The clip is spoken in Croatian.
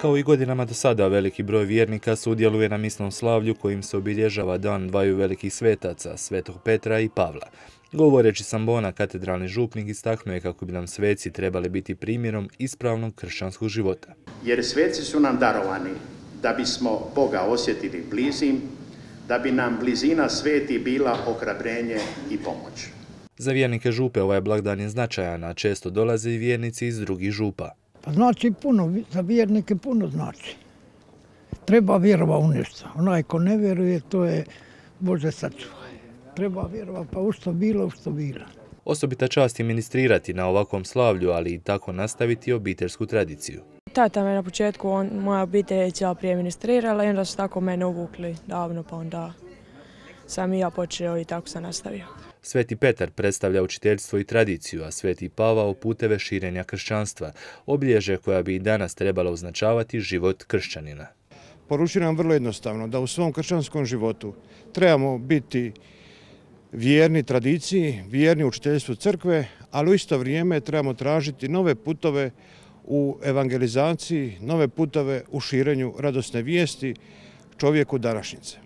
Kao i godinama do sada, veliki broj vjernika sudjeluje na misnom slavlju kojim se obilježava dan dvaju velikih svetaca, svetog Petra i Pavla. Govoreći Sambona, katedralni župnik istaknuje kako bi nam sveci trebali biti primjerom ispravnog kršćanskog života. Jer sveci su nam darovani da bismo Boga osjetili blizim, da bi nam blizina sveti bila ohrabrenje i pomoć. Za vjernike župe ovaj blagdan je značajan, a često dolaze i vjernici iz drugih župa. Pa znači puno, za vjernike puno znači. Treba vjerova u nešto. Onaj ko ne vjeruje, to je Bože sačuvaj. Treba vjerova pa u što bilo, u što bilo. Osobita čast je ministrirati na ovakvom slavlju, ali i tako nastaviti obiteljsku tradiciju. Tata me na početku, on, moja obitelj je cijela prije ministrirala i onda su tako mene uvukli davno, pa onda sam i ja počeo i tako sam nastavio. Sveti Petar predstavlja učiteljstvo i tradiciju, a Sveti Pavao puteve širenja kršćanstva, obilježe koja bi i danas trebala označavati život kršćanina. Poručuje nam vrlo jednostavno da u svom kršćanskom životu trebamo biti vjerni tradiciji, vjerni učiteljstvu crkve, ali u isto vrijeme trebamo tražiti nove putove u evangelizaciji, nove putove u širenju radosne vijesti čovjeku današnjice.